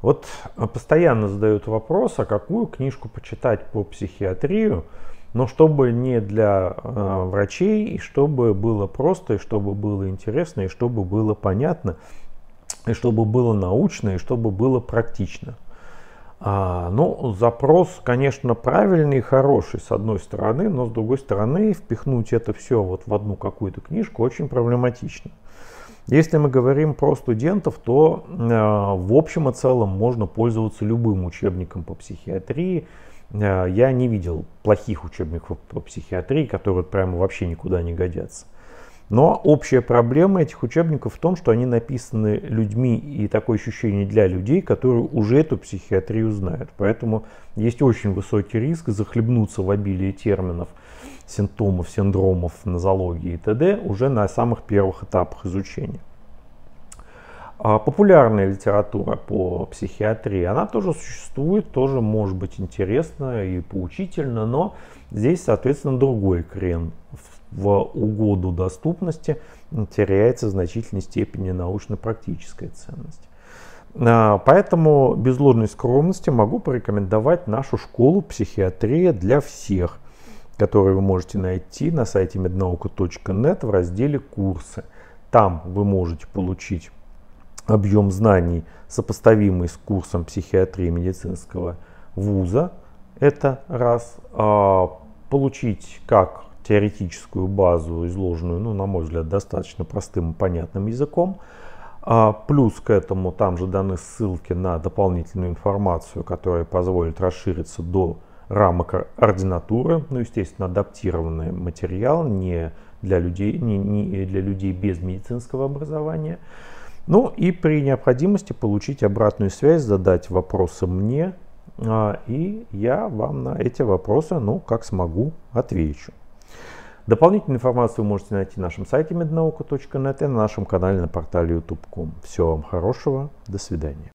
Вот постоянно задают вопрос, а какую книжку почитать по психиатрию, но чтобы не для э, врачей, и чтобы было просто, и чтобы было интересно, и чтобы было понятно, и чтобы было научно, и чтобы было практично. А, ну, запрос, конечно, правильный и хороший с одной стороны, но с другой стороны впихнуть это все вот в одну какую-то книжку очень проблематично. Если мы говорим про студентов, то э, в общем и целом можно пользоваться любым учебником по психиатрии. Э, я не видел плохих учебников по психиатрии, которые прямо вообще никуда не годятся. Но общая проблема этих учебников в том, что они написаны людьми и такое ощущение для людей, которые уже эту психиатрию знают. Поэтому есть очень высокий риск захлебнуться в обилии терминов симптомов, синдромов, нозологии и т.д. уже на самых первых этапах изучения. А популярная литература по психиатрии, она тоже существует, тоже может быть интересна и поучительна, но здесь, соответственно, другой крен. В угоду доступности теряется в значительной степени научно-практическая ценность. А, поэтому без ложной скромности могу порекомендовать нашу школу психиатрия для всех – который вы можете найти на сайте mednauka.net в разделе «Курсы». Там вы можете получить объем знаний, сопоставимый с курсом психиатрии медицинского вуза. Это раз. А, получить как теоретическую базу, изложенную, ну, на мой взгляд, достаточно простым и понятным языком. А, плюс к этому там же даны ссылки на дополнительную информацию, которая позволит расшириться до рамок ординатуры, ну, естественно, адаптированный материал не для людей, не, не для людей без медицинского образования. Ну и при необходимости получить обратную связь, задать вопросы мне, а, и я вам на эти вопросы, ну, как смогу, отвечу. Дополнительную информацию вы можете найти на нашем сайте mednauka.net и на нашем канале на портале youtube.com. Всего вам хорошего, до свидания.